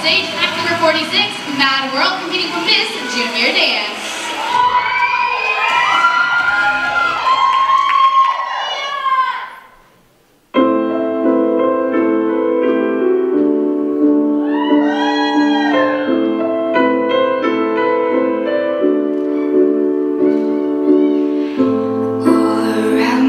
stage, act number 46, Mad World, competing for Miss Junior Dance. All around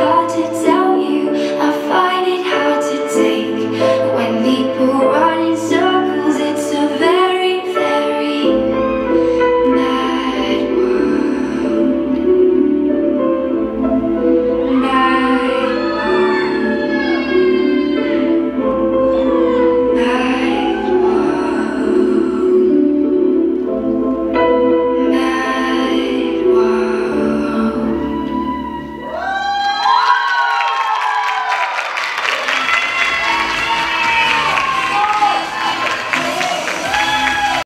heart, it's